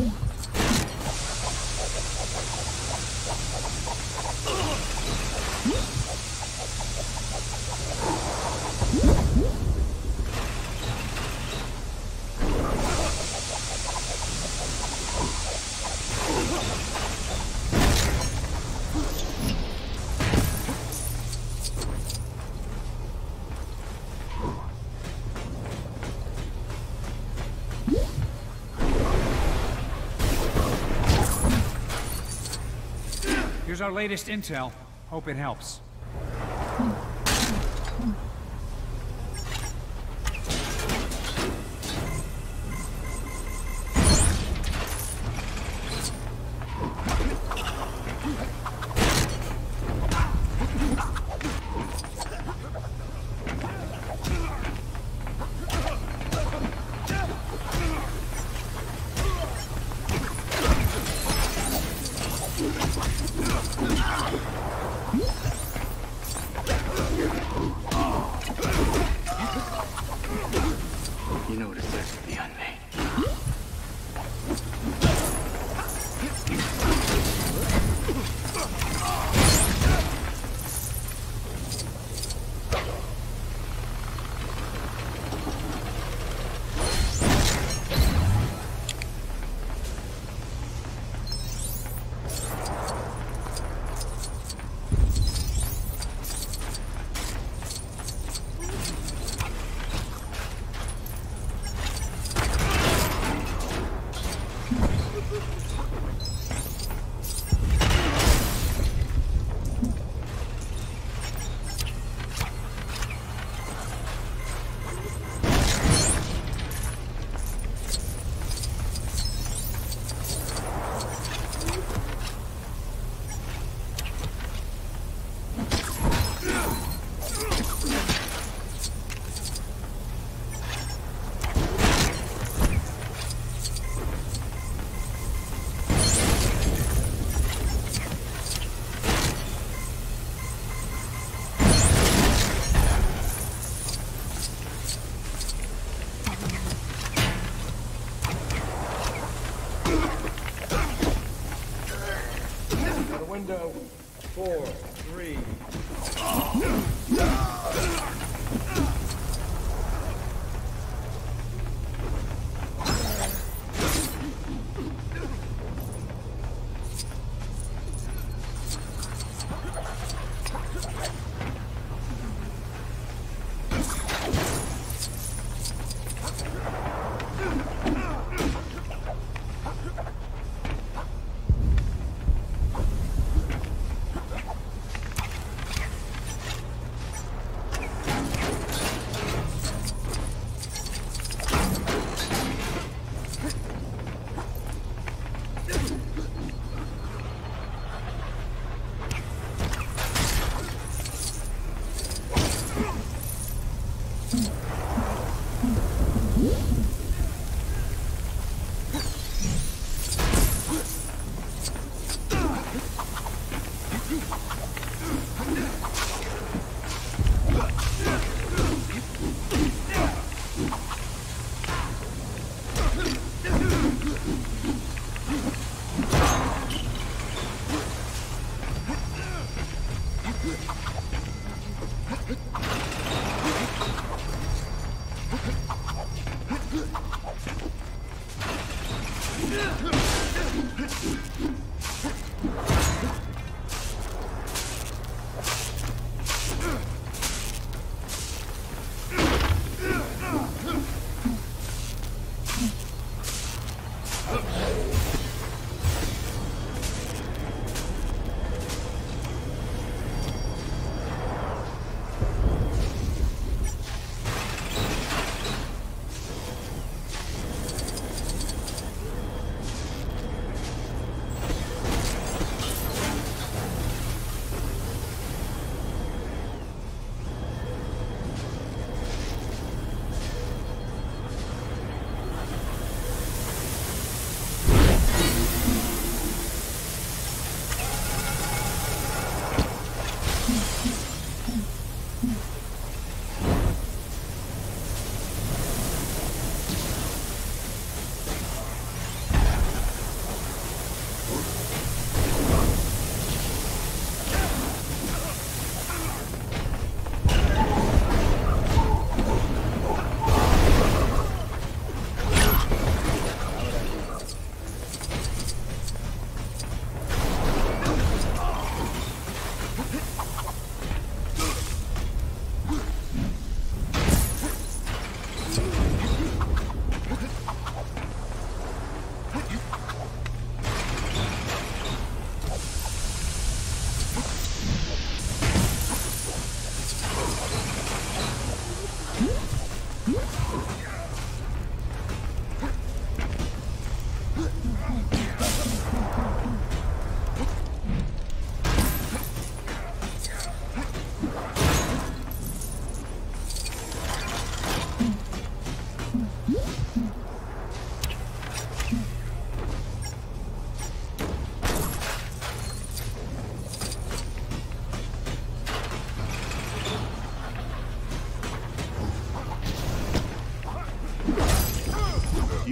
Ooh. Our latest intel. Hope it helps.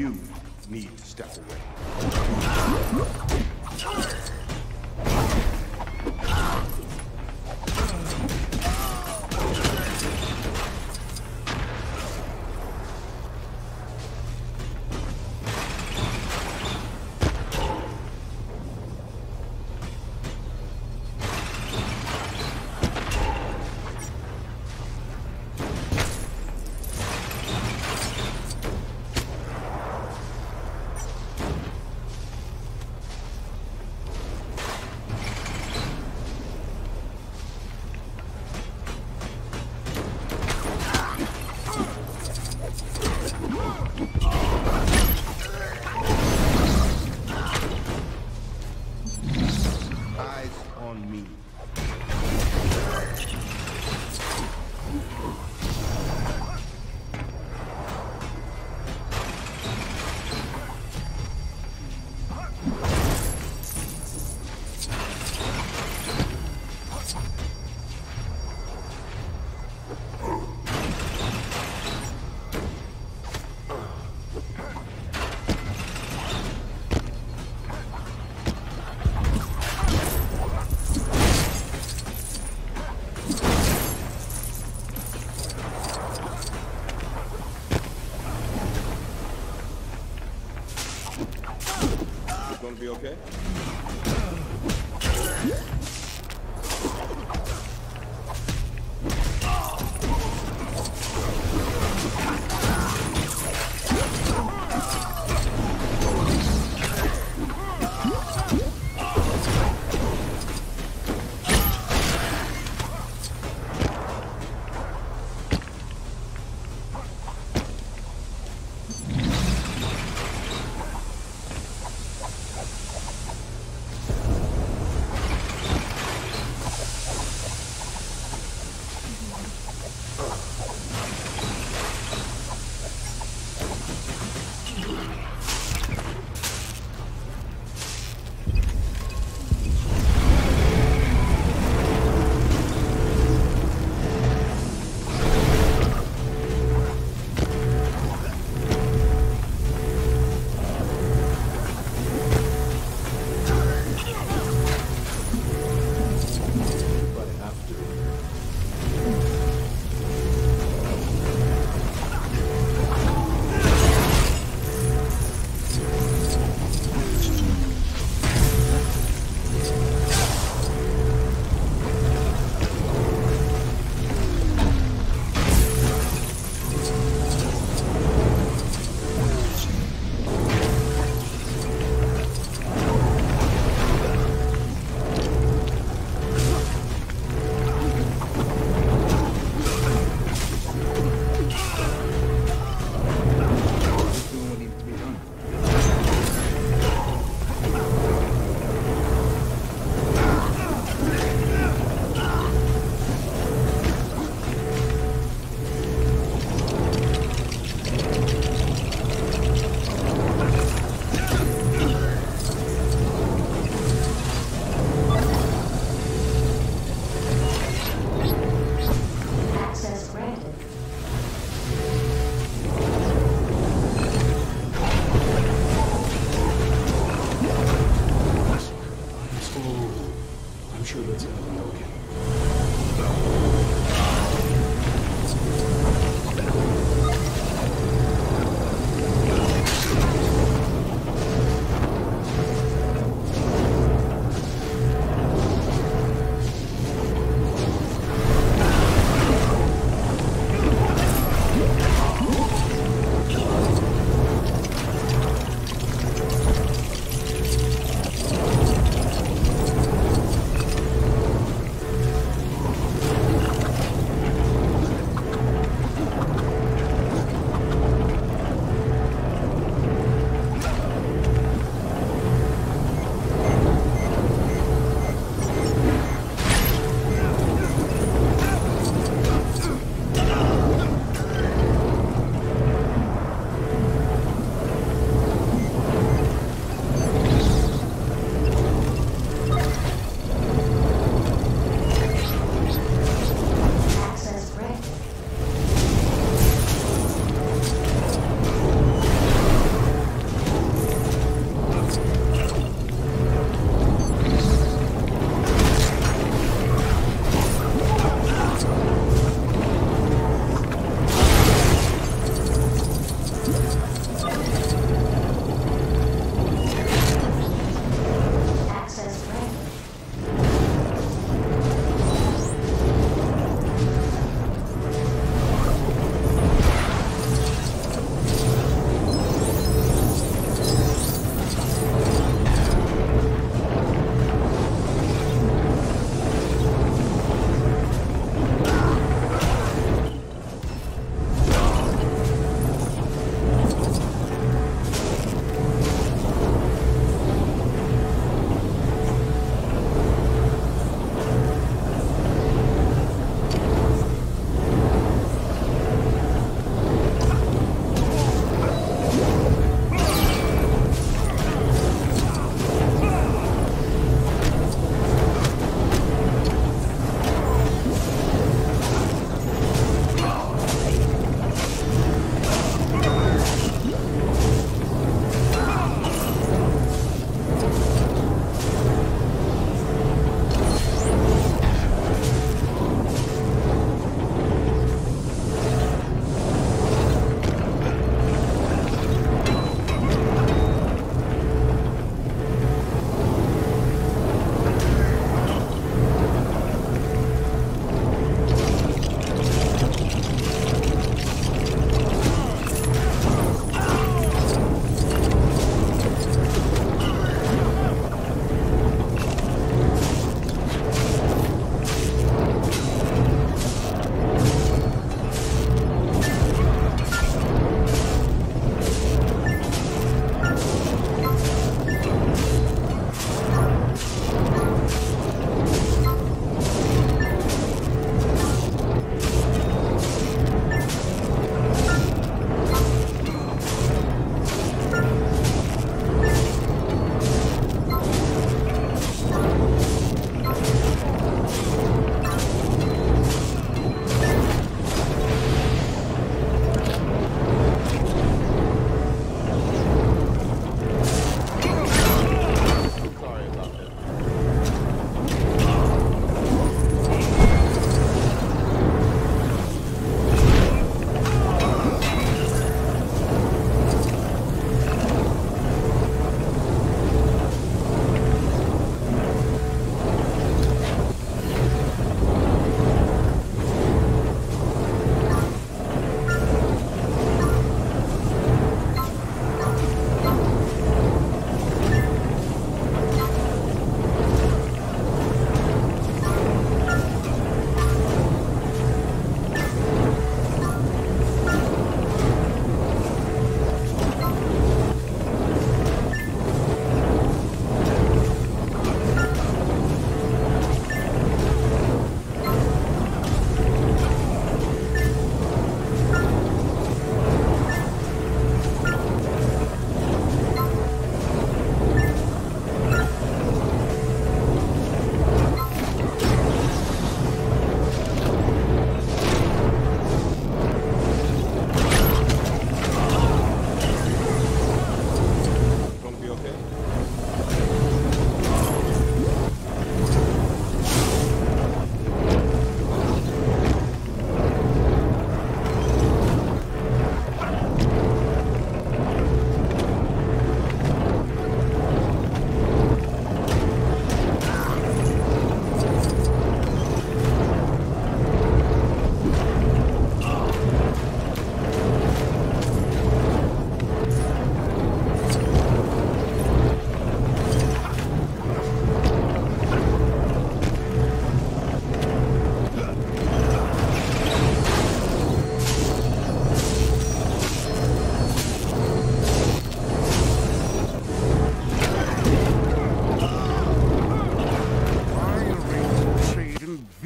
You need to step away. Be okay?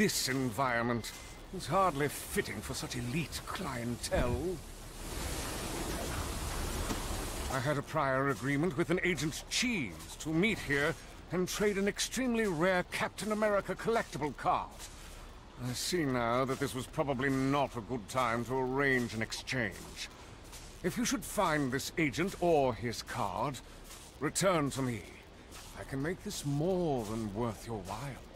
This environment is hardly fitting for such elite clientele. I had a prior agreement with an Agent Cheese to meet here and trade an extremely rare Captain America collectible card. I see now that this was probably not a good time to arrange an exchange. If you should find this agent or his card, return to me. I can make this more than worth your while.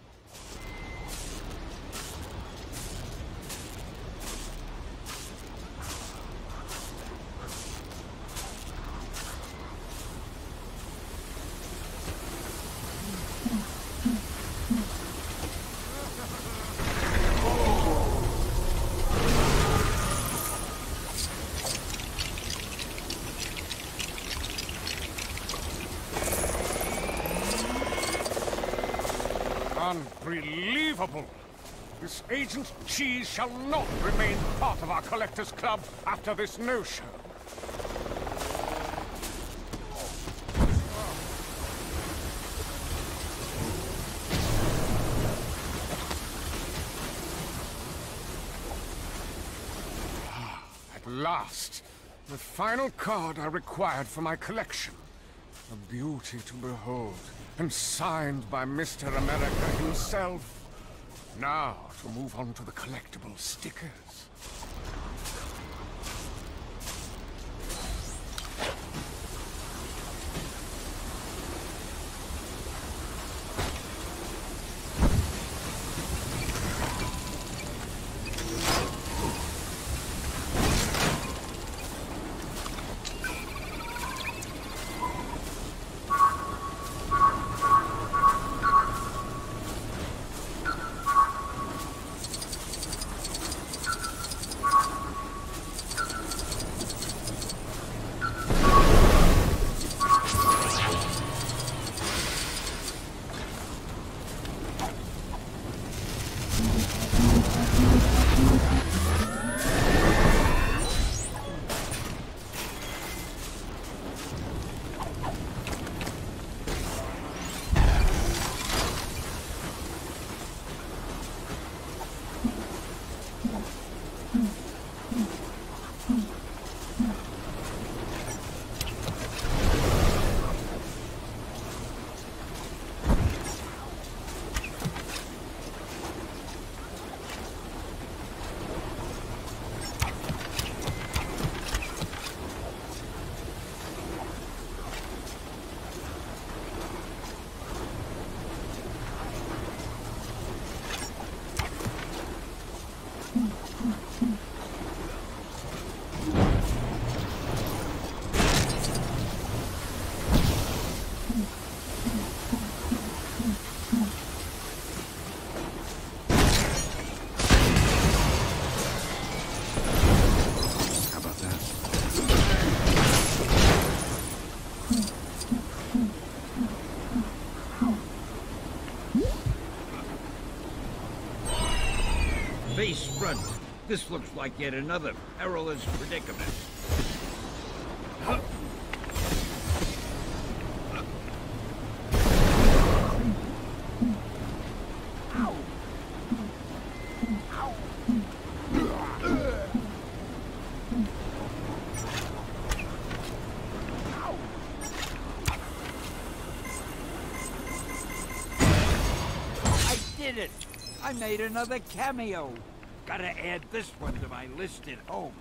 Agent Cheese shall not remain part of our Collectors Club after this no-show. Ah, at last, the final card I required for my collection. A beauty to behold, and signed by Mr. America himself. Now, to move on to the collectible stickers. This looks like yet another perilous predicament. I did it! I made another cameo. Gotta add this one to my list at home.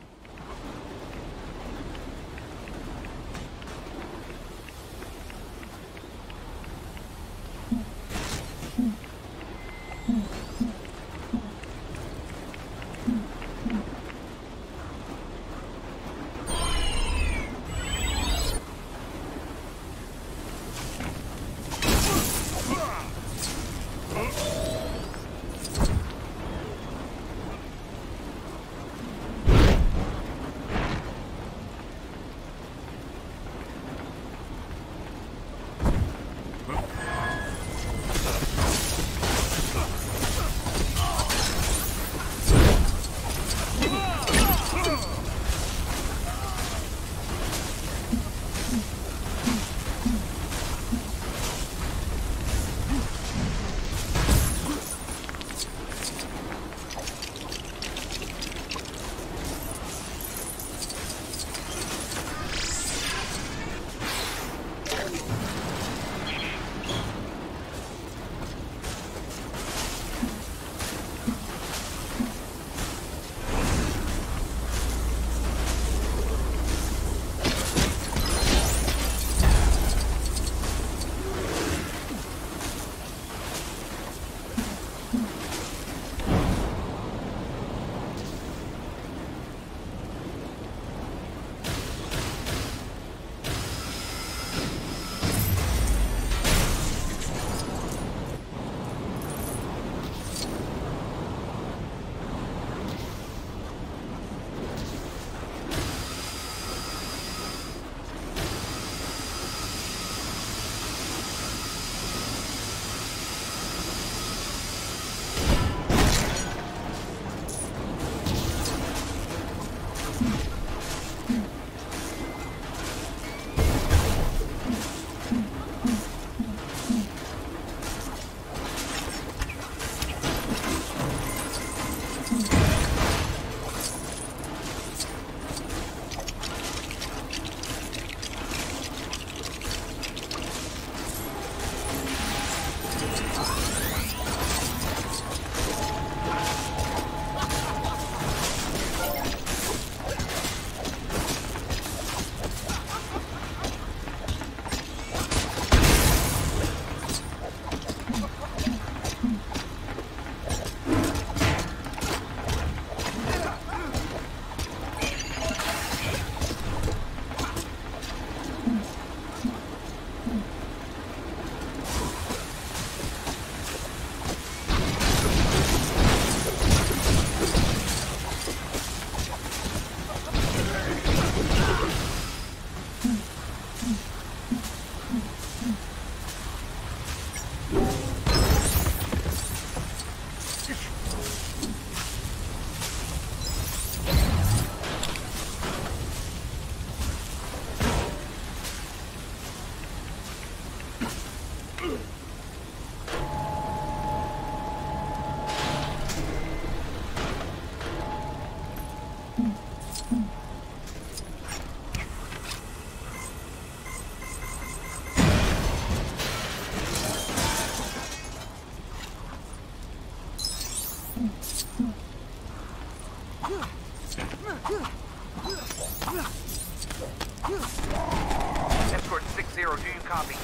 Do you copy?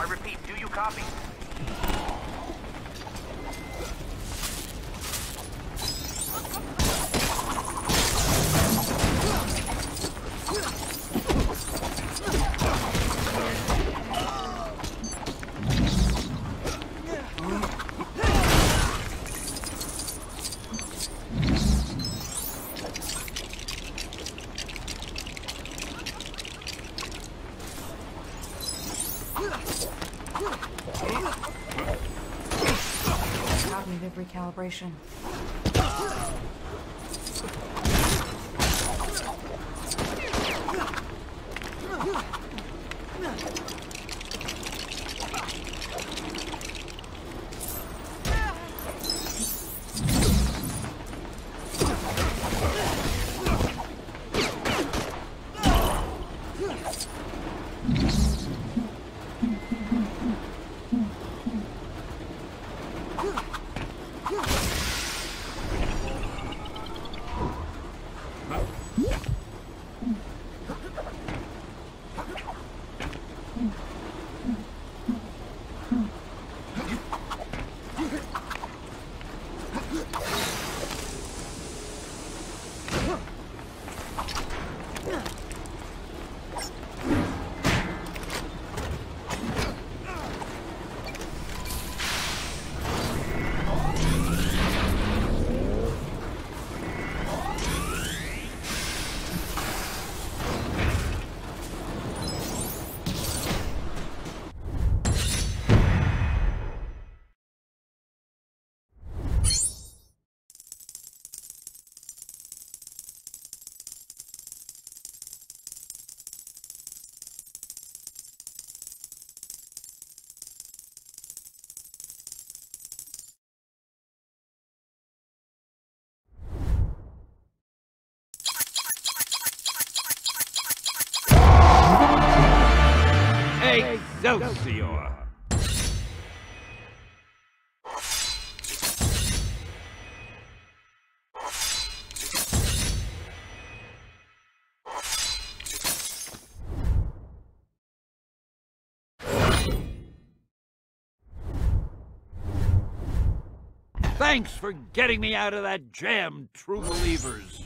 I repeat, do you copy? Recalibration. Excelsior! Thanks for getting me out of that jam, true believers.